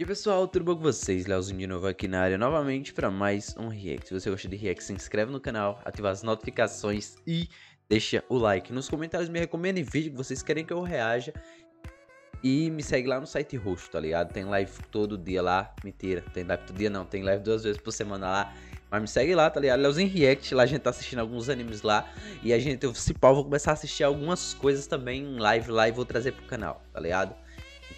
E pessoal, tudo bom com vocês? Leozinho de novo aqui na área novamente para mais um react. Se você gosta de react, se inscreve no canal, ativa as notificações e deixa o like. Nos comentários me recomendem vídeo que vocês querem que eu reaja. E me segue lá no site roxo, tá ligado? Tem live todo dia lá. Mentira, tem live todo dia não, tem live duas vezes por semana lá. Mas me segue lá, tá ligado? Leozinho React, lá a gente tá assistindo alguns animes lá. E a gente, se pau, vou começar a assistir algumas coisas também em live lá e vou trazer pro canal, tá ligado?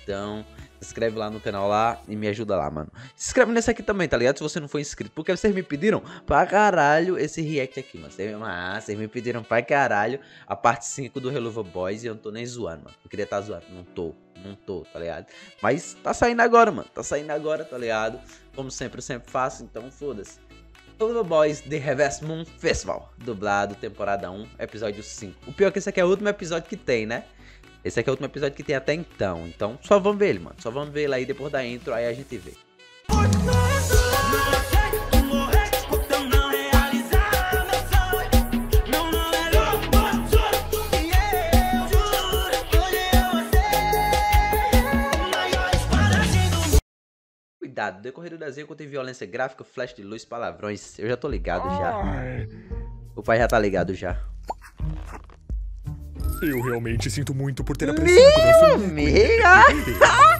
Então, se inscreve lá no canal lá e me ajuda lá, mano. Se inscreve nesse aqui também, tá ligado? Se você não for inscrito. Porque vocês me pediram pra caralho esse react aqui, mano. Vocês, ah, vocês me pediram pra caralho a parte 5 do Reluva Boys e eu não tô nem zoando, mano. Eu queria estar tá zoando. Não tô, não tô, tá ligado? Mas tá saindo agora, mano. Tá saindo agora, tá ligado? Como sempre, eu sempre faço, então foda-se. Reluva Boys The Reverse Moon Festival. Dublado, temporada 1, episódio 5. O pior é que esse aqui é o último episódio que tem, né? Esse aqui é o último episódio que tem até então. Então, só vamos ver ele, mano. Só vamos ver ele aí depois da intro, aí a gente vê. Cuidado, no decorrer do desenho contém violência gráfica, flash de luz, palavrões. Eu já tô ligado já. O pai já tá ligado já. Eu realmente sinto muito por ter apreciado Meu amigo!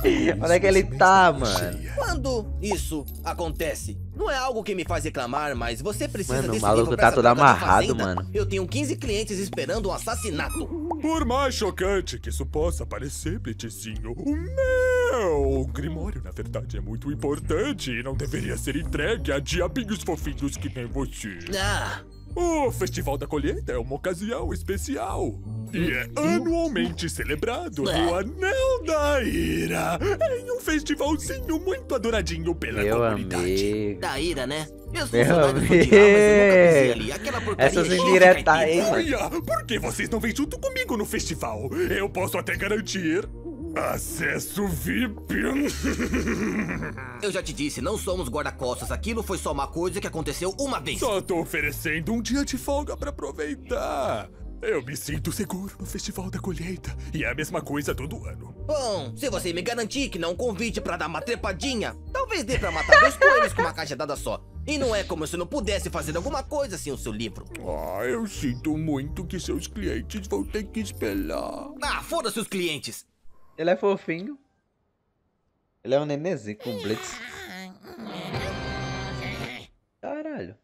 Onde é que ele tá, mano? Quando isso acontece? Não é algo que me faz reclamar, mas você precisa mano, o maluco tá todo amarrado, mano. Eu tenho 15 clientes esperando um assassinato. Por mais chocante que isso possa parecer, Peticinho, o meu Grimório, na verdade, é muito importante e não deveria ser entregue a diabinhos fofinhos que nem você. Ah, o Festival da Colheita é uma ocasião especial. E é anualmente celebrado no Anel da Ira, em um festivalzinho muito adoradinho pela Meu comunidade. amigo. da ira, né? Meus Meu amigo. odiavam, mas eu nunca pisei ali. Aquela porcaria Essas indiretas aí, mano. Olha, por que vocês não vêm junto comigo no festival? Eu posso até garantir acesso VIP. Eu já te disse, não somos guarda-costas. Aquilo foi só uma coisa que aconteceu uma vez. Só tô oferecendo um dia de folga pra aproveitar. Eu me sinto seguro no Festival da Colheita. E é a mesma coisa todo ano. Bom, se você me garantir que não convite pra dar uma trepadinha, talvez dê pra matar dois coelhos com uma cajadada só. E não é como se eu não pudesse fazer alguma coisa sem o seu livro. Ah, eu sinto muito que seus clientes vão ter que esperar. Ah, foda-se os clientes. Ele é fofinho. Ele é um nenenzinho com blitz. Caralho.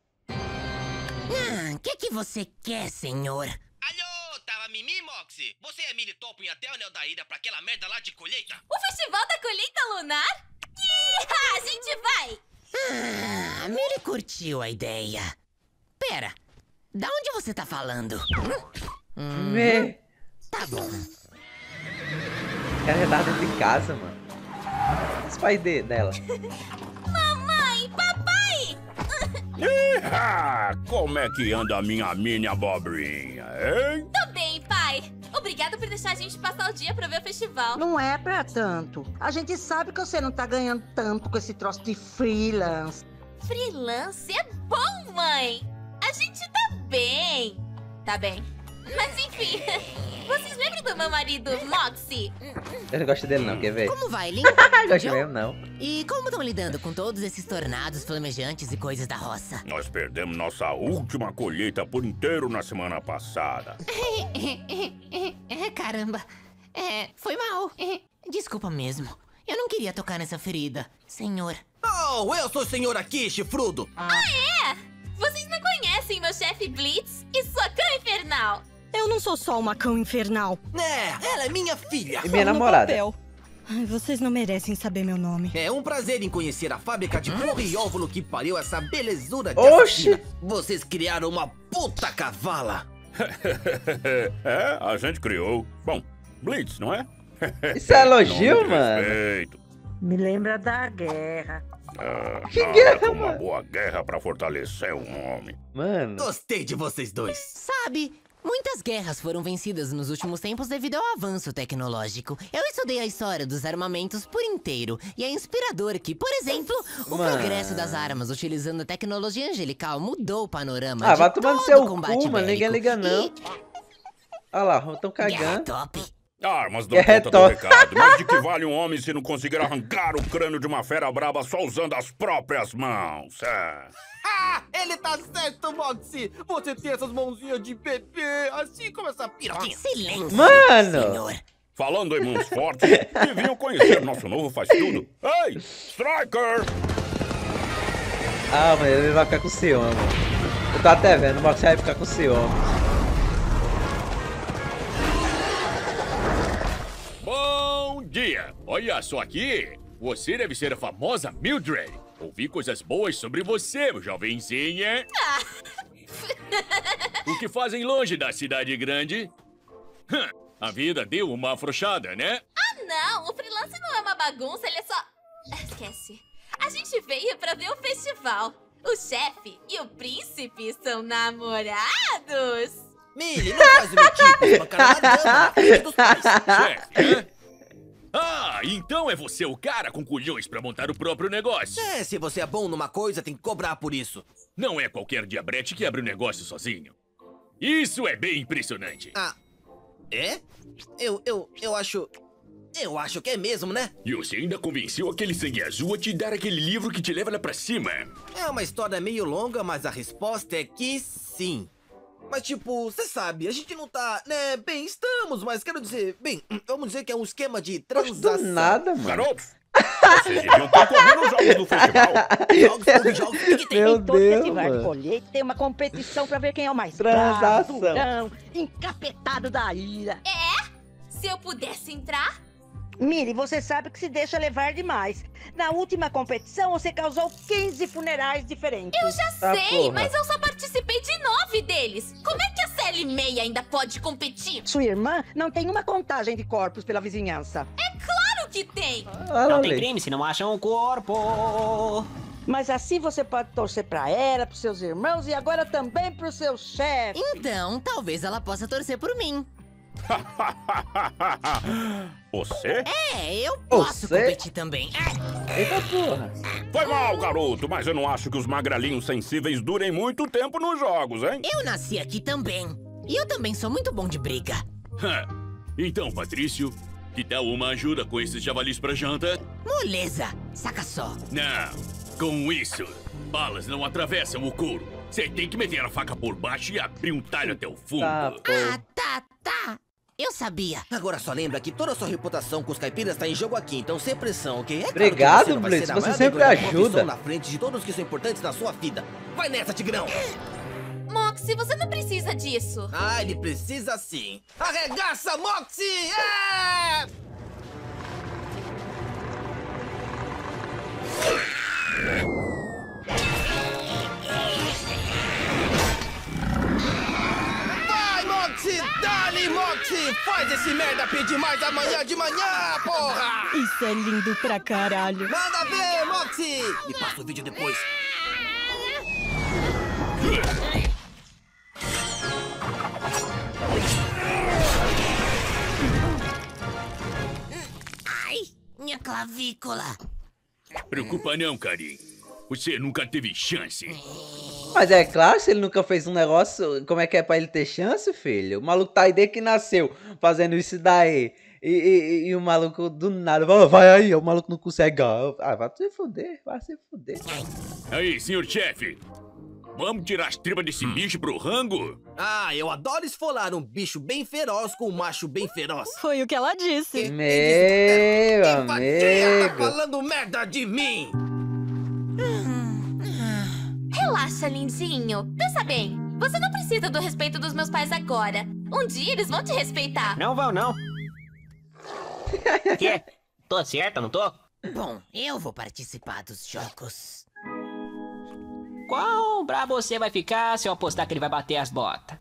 O que, que você quer, senhor? Alô, tava Mimi, Moxie? Você é militopo em até o Anel da Ida pra aquela merda lá de colheita? O Festival da Colheita Lunar? A gente vai! Ah, Miri curtiu a ideia. Pera, da onde você tá falando? Me. Tá bom. Cara já tava dentro de casa, mano. Os pais de, dela. Mamãe, papai! Ah, como é que anda a minha mini abobrinha, hein? Tô bem, pai. Obrigado por deixar a gente passar o dia pra ver o festival. Não é pra tanto. A gente sabe que você não tá ganhando tanto com esse troço de freelance. Freelance é bom, mãe. A gente tá bem. Tá bem. Mas enfim, vocês lembram do meu marido, Moxie? Eu não gosto dele não, quer ver? Como vai, Lin? Não gosto mesmo não. E como estão lidando com todos esses tornados flamejantes e coisas da roça? Nós perdemos nossa última colheita por inteiro na semana passada. É, caramba. É, foi mal. É, desculpa mesmo. Eu não queria tocar nessa ferida, senhor. Oh, eu sou o senhor aqui, chifrudo. É! Vocês não conhecem meu chefe Blitz e sua cã infernal. Eu não sou só uma cão infernal. É, ela é minha filha. E minha Só no namorada. papel. Ai, vocês não merecem saber meu nome. É um prazer em conhecer a fábrica de porra e óvulo que pariu essa belezura de Oxi. assassina. Vocês criaram uma puta cavala. é, a gente criou. Bom, Blitz, não é? Isso é elogio, Nome de mano? Respeito. Me lembra da guerra. Ah, Que nada guerra, como uma mano? boa guerra pra fortalecer um homem. Mano. Gostei de vocês dois. Sabe, muitas guerras foram vencidas nos últimos tempos devido ao avanço tecnológico. Eu estudei a história dos armamentos por inteiro e é inspirador que, por exemplo, o Mano. progresso das armas utilizando a tecnologia angelical mudou o panorama Ah, de vai tomar no todo seu combate cu, mano. Ninguém liga não. E Olha lá, tão guerra cagando. top. Armas Que dão conta do recado, mas de que vale um homem se não conseguir arrancar o crânio de uma fera braba só usando as próprias mãos? É. Ah, ele tá certo, Moxie! Você tem essas mãozinhas de bebê, assim como essa piroquinha. Silêncio, Mano! senhor. Falando em mãos fortes, deviam conhecer nosso novo faz tudo. Ei, Striker! Ah, mas ele vai ficar com ciúme. Eu tô até vendo, o Max vai ficar com ciúme. Bom dia! Olha só aqui! Você deve ser a famosa Mildred. Ouvi coisas boas sobre você, jovenzinha. o que fazem longe da cidade grande? Hum, a vida deu uma afrouxada, né? Ah, não! O freelance não é uma bagunça, ele é só. Esquece. A gente veio pra ver o festival. O chefe e o príncipe são namorados. Millie, não faz o metido, uma cara na dama, dos pais. Chefe, hã? Ah, então é você o cara com culhões pra montar o próprio negócio. É, se você é bom numa coisa, tem que cobrar por isso. Não é qualquer diabrete que abre o negócio sozinho. Isso é bem impressionante. Ah, é? Eu, eu, eu acho... Eu acho que é mesmo, né? E você ainda convenceu aquele sangue azul a te dar aquele livro que te leva lá pra cima. É uma história meio longa, mas a resposta é que sim. Mas tipo, você sabe, a gente não tá, né, bem, estamos, mas quero dizer, bem, vamos dizer que é um esquema de transação. do nada, mano. Garotos, vocês deviam concorrer nos jogos do festival. Jogos, jogos, jogos, o que, que tem? Meu em todo Deus, festival de mano. colheita tem uma competição pra ver quem é o mais Transação. bravo, durão, encapetado da ira. Se eu pudesse entrar, Miri, você sabe que se deixa levar demais. Na última competição, você causou 15 funerais diferentes. eu já Tá, sei, porra. mas eu só participei de nove deles. Como é que a Sally May ainda pode competir? Sua irmã não tem uma contagem de corpos pela vizinhança. Claro que tem! Olha Não tem crime se não acham o corpo. Mas assim você pode torcer pra ela, pros seus irmãos e agora também pro seu chefe. Então, talvez ela possa torcer por mim. Você? É, eu posso Você? competir também. É, Eita porra. Foi mal, garoto, mas eu não acho que os magrelinhos sensíveis durem muito tempo nos jogos, hein? eu nasci aqui também. E eu também sou muito bom de briga. Então, Patrício, que tal uma ajuda com esses javalis pra janta? Moleza, saca só. Não, com isso, balas não atravessam o couro. Você tem que meter a faca por baixo e abrir um talho até o fundo. Tá, Ah, tá, tá. Eu sabia. Agora só lembra que toda a sua reputação com os caipiras tá em jogo aqui, então sem pressão, ok? É claro Obrigado, você a você maior sempre ajuda. na frente de todos que são importantes na sua vida. Vai nessa, Tigrão! Moxie, você não precisa disso. Ah, ele precisa sim. Arregaça, Moxie! É! Moxie! Faz esse merda pedir mais amanhã de manhã, porra! Isso é lindo pra caralho. Manda ver, Moxie! Me passa o vídeo depois. Ai, minha clavícula. Preocupa não, carinho. Você nunca teve chance. Mas é claro, se ele nunca fez um negócio, como é que é pra ele ter chance, filho? O maluco tá aí desde que nasceu fazendo isso daí. E, e- e o maluco do nada, vai, vai aí, o maluco não consegue. Ah, vai se fuder, vai se fuder. Aí, senhor chefe. Vamos tirar as tripas desse bicho pro rango? Ah, eu adoro esfolar um bicho bem feroz com um macho bem feroz. Foi o que ela disse. Meu Empatia, tá amigo. falando merda de mim! Relaxa, lindinho. Pensa bem, você não precisa do respeito dos meus pais agora. Um dia eles vão te respeitar. Não vão, não. Quê? Tô certa, não tô? Bom, eu vou participar dos jogos. Qual pra você vai ficar se eu apostar que ele vai bater as botas?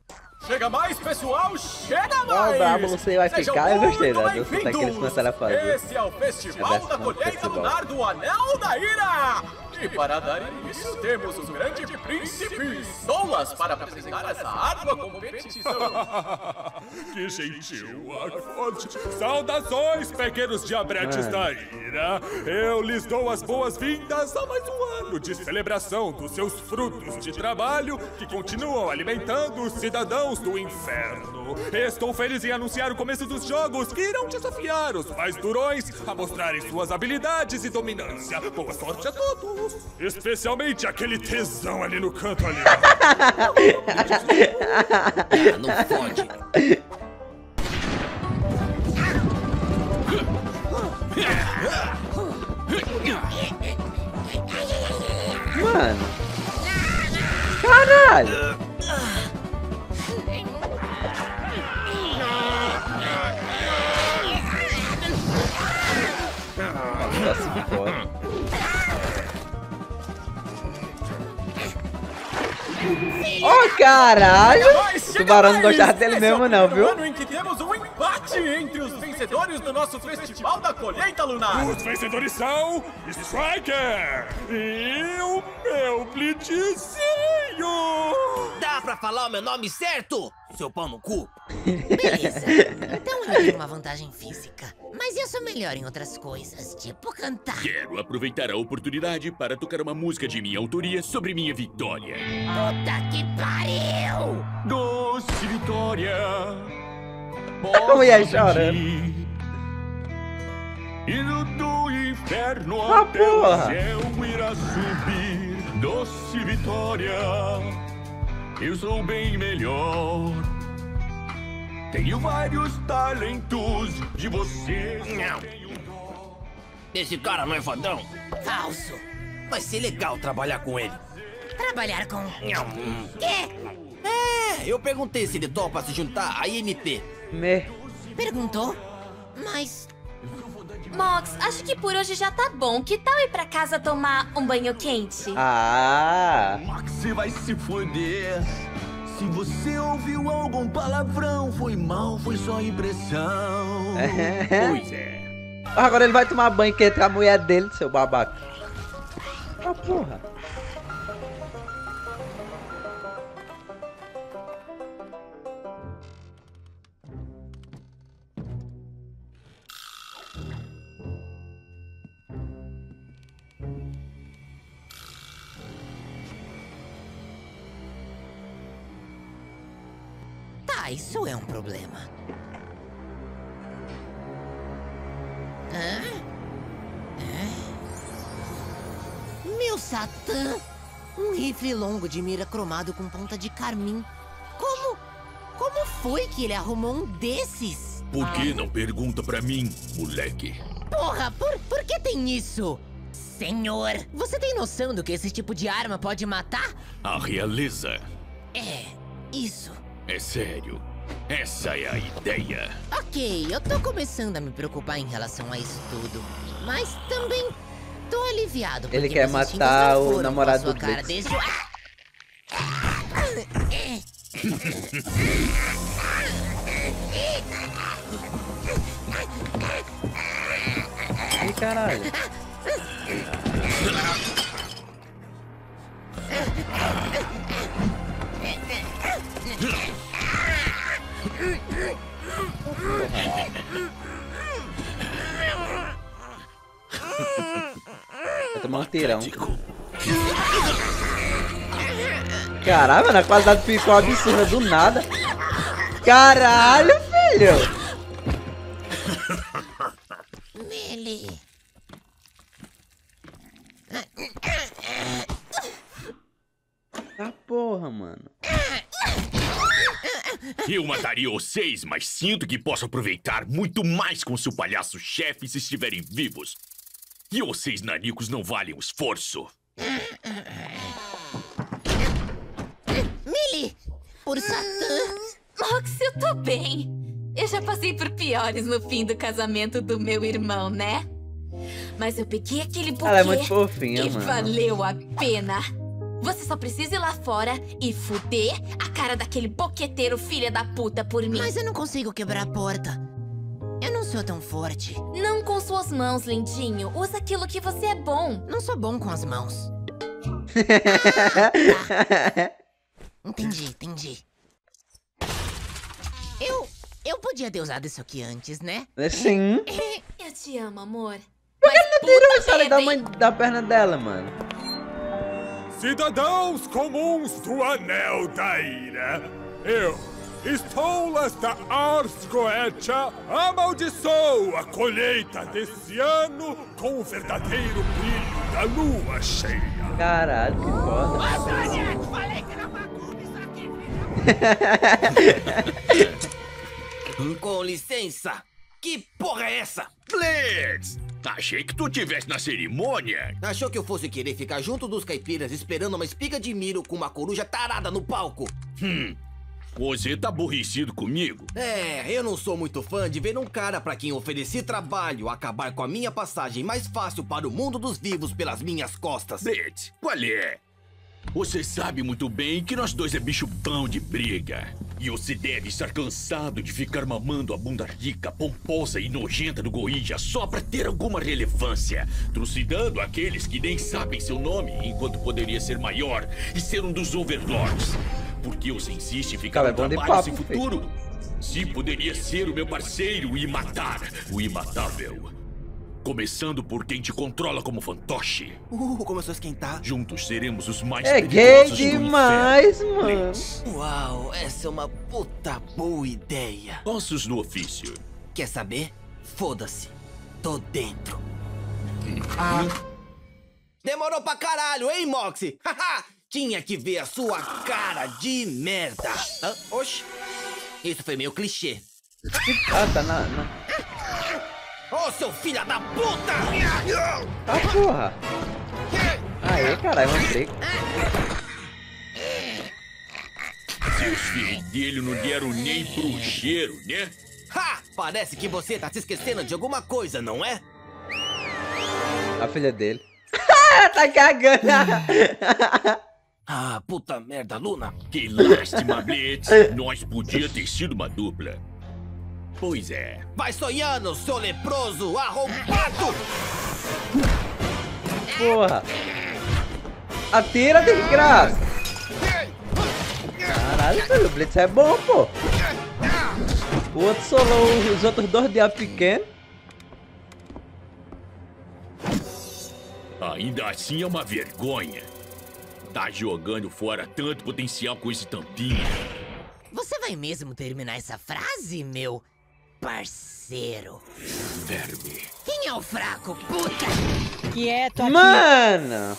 Chega mais, pessoal! Chega Qual mais! brabo você vai Sejam ficar? Eu gostei da dança que eles começaram a fazer. Esse é o Festival da Colheita. Lunar do Anel da Ira! E para dar início, temos o grande príncipe Solas para apresentar essa árdua competição. que gentil, Arcode. Saudações, pequenos diabretes Mano. da ira. Eu lhes dou as boas-vindas a mais um ano de celebração dos seus frutos de trabalho que continuam alimentando os cidadãos do inferno. Estou feliz em anunciar o começo dos jogos que irão desafiar os mais durões a mostrarem suas habilidades e dominância. Boa sorte a todos, especialmente aquele tesão ali no canto ali. Ah, não fode. Mano. Caralho. Ó, caralho! O tubarão não gostava dele mesmo, não, viu? ano em que temos um empate entre os vencedores do nosso Festival da Colheita Lunar. Os vencedores são Striker e o meu Blitzinho! Pra falar o meu nome certo, seu pão no cu? Beleza. Então eu tenho uma vantagem física. Mas eu sou melhor em outras coisas, tipo cantar. Quero aproveitar a oportunidade para tocar uma música de minha autoria sobre minha vitória. Puta que pariu! Doce vitória. A mulher chorando. Indo do inferno Ah, até porra. o céu irá subir. Doce vitória. Eu sou bem melhor. Tenho vários talentos de você. Não. Esse cara não é fodão? Falso. Vai ser legal trabalhar com ele. Trabalhar com. Hum. Quê? É, eu perguntei se ele topa se juntar à IMP. Me... Perguntou? Mas. Mox, acho que por hoje já tá bom. Que tal ir pra casa tomar um banho quente? Ah! Você vai se foder. Se você ouviu algum palavrão, foi mal, foi só impressão. Pois é. Agora ele vai tomar banho quente com a mulher dele, seu babaca. Ah, porra. Tá, isso é um problema. Hã? Hã? Meu Satã! Um rifle longo de mira cromado com ponta de carmim. Como? Como foi que ele arrumou um desses? Por que não pergunta pra mim, moleque? Porra, por, por que tem isso? Senhor, você tem noção do que esse tipo de arma pode matar? A realeza. É, isso. É sério. Essa é a ideia. Ok, eu tô começando a me preocupar em relação a isso tudo. Mas também tô aliviado. Ele quer matar o namorado do cara desde o... Ih, caralho. Tirão. Caralho, mano, a qualidade ficou absurda do nada. Caralho, filho! Mele. Ah, porra, mano. Eu mataria vocês, mas sinto que posso aproveitar muito mais com seu palhaço-chefe se estiverem vivos. E vocês, nanicos, não valem o esforço. Mili, por Satã. Mox, eu tô bem. Eu já passei por piores no fim do casamento do meu irmão, né? Mas eu peguei aquele buquê Ela é muito fofinha, e mano. valeu a pena. Você só precisa ir lá fora e fuder a cara daquele boqueteiro filha da puta por mim. Mas eu não consigo quebrar a porta. Eu não sou tão forte. Não com suas mãos, lindinho. Usa aquilo que você é bom. Não sou bom com as mãos. Entendi, entendi. Eu. Eu podia ter usado isso aqui antes, né? Sim. Eu te amo, amor. Por que ele não tirou isso ali da, mãe, da perna dela, mano? Cidadãos comuns do Anel da Ira, eu, Estoulas da Ars Goetia, a colheita desse ano com o verdadeiro brilho da lua cheia. Caralho, que foda. Falei que era isso aqui, Com licença. Que porra é essa? Blitz! Achei que tu tivesse na cerimônia. Achou que eu fosse querer ficar junto dos caipiras esperando uma espiga de miro com uma coruja tarada no palco? Hum. Você tá aborrecido comigo? É, eu não sou muito fã de ver um cara pra quem ofereci trabalho acabar com a minha passagem mais fácil para o mundo dos vivos pelas minhas costas. Blitz, qual é? Você sabe muito bem que nós dois é bicho bom de briga. E você deve estar cansado de ficar mamando a bunda rica, pomposa e nojenta do Goija só pra ter alguma relevância, trucidando aqueles que nem sabem seu nome, enquanto poderia ser maior e ser um dos overlords. Por que você insiste em ficar Cara, é no de trabalho papo, sem futuro? Se poderia ser o meu parceiro e matar o imatável. Começando por quem te controla como fantoche. Uh, começou a esquentar. Juntos seremos os mais É gay perigosos do demais, inferno. mano. Blitz. Uau, essa é uma puta boa ideia. Ossos no ofício. Quer saber? Foda-se. Tô dentro. Demorou pra caralho, hein, Moxie? Haha! Tinha que ver a sua cara de merda. Hã? Oxi. Isso foi meio clichê. Ah, tá na. na... Ô, seu filho da puta! Ah, porra. Aê, caralho, uma briga. Seus filhos dele não deram nem pro cheiro, né? Ha! Parece que você tá se esquecendo de alguma coisa, não é? A filha dele. tá cagando. Ah, puta merda, Luna. Que lástima, Blitz. Nós podia ter sido uma dupla. Pois é. Vai sonhando, seu leproso arrombado! Porra. Atira, desgraça. Caralho, filho, o Blitz é bom, pô. O outro solou os outros dois diabos pequenos. Ainda assim é uma vergonha. Tá jogando fora tanto potencial com esse tampinha. Você vai mesmo terminar essa frase, meu parceiro? Verme. Quem é o fraco, puta? Quieto aqui. Mano.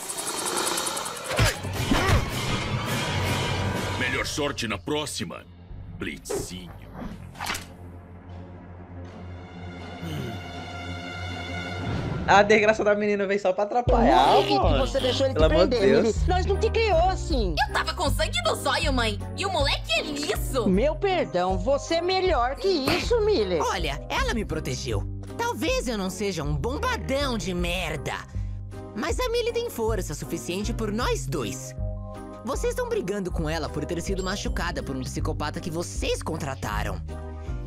Melhor sorte na próxima, Blitzinho. A desgraça da menina veio só pra atrapalhar, Por que que mano. você deixou ele te Pelo amor de prender, Deus. Mili? Nós não te criou assim. Eu tava com sangue no zóio, mãe. E o moleque é liso. Meu perdão, você é melhor que isso, Miller. Olha, ela me protegeu. Talvez eu não seja um bombadão de merda. Mas a Millie tem força suficiente por nós dois. Vocês estão brigando com ela por ter sido machucada por um psicopata que vocês contrataram.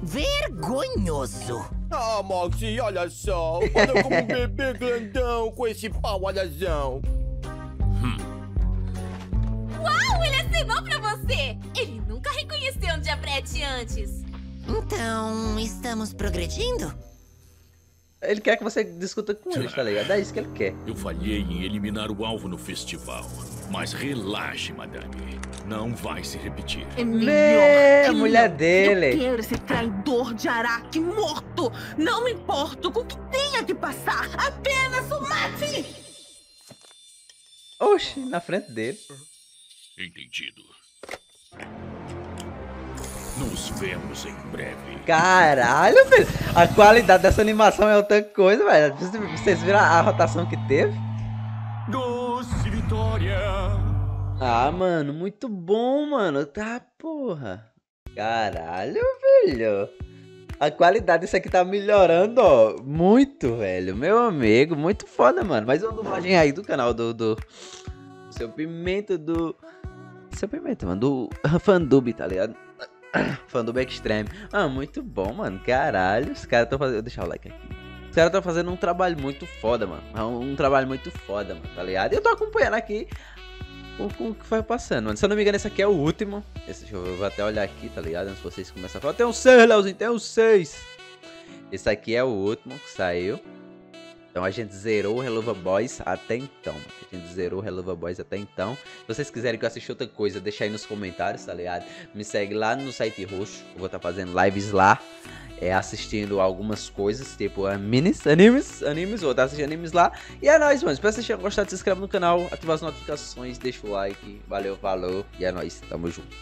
Vergonhoso! Ah, Moxie, olha só. Olha como um bebê grandão com esse pau alhazão. Uau, ele assinou pra você. Ele nunca reconheceu um diabrete antes. Então, estamos progredindo? Ele quer que você discuta com ele, tá ligado? É isso que ele quer. Eu falhei em eliminar o alvo no festival. Mas relaxe, madame. Não vai se repetir. É Vê, a mulher Eu dele. quero esse traidor de Araque morto. Não me importo com o que tenha que passar. Apenas o mate. Oxi, na frente dele. Entendido. Nos vemos em breve. Caralho, velho. A qualidade dessa animação é outra coisa, velho. Vocês viram a rotação que teve? Doce vitória. Ah, mano, muito bom, mano. Tá, porra. Caralho, velho. A qualidade disso aqui tá melhorando, ó. Muito, velho. Meu amigo, muito foda, mano. Mais uma dublagem aí do canal do, do... Seu Pimenta do... Seu Pimenta, mano. Do Fandub, tá ligado? Do Backstream. Ah, muito bom, mano. Caralho, os caras estão fazendo. Deixa o like aqui. Caras estão fazendo um trabalho muito foda, mano. É Um, trabalho muito foda, mano, tá ligado? E eu tô acompanhando aqui o, que vai passando, mano. Se eu não me engano, esse aqui é o último. Esse, deixa eu, vou até olhar aqui, tá ligado? Antes vocês começarem a falar. Tem um 6, Leozinho, tem um 6. Esse aqui é o último que saiu. Então a gente zerou o Helluva Boys até então. mano. A gente zerou o Helluva Boys até então. Se vocês quiserem que eu assista outra coisa, deixa aí nos comentários, tá ligado? Me segue lá no site roxo. Eu vou estar fazendo lives lá. É, assistindo algumas coisas, tipo animes, animes, animes, vou estar assistindo animes lá. E é nóis, mano. Espero que vocês tenham gostado. Se inscreve no canal, ativa as notificações, deixa o like. Valeu, falou. E é nóis, tamo junto.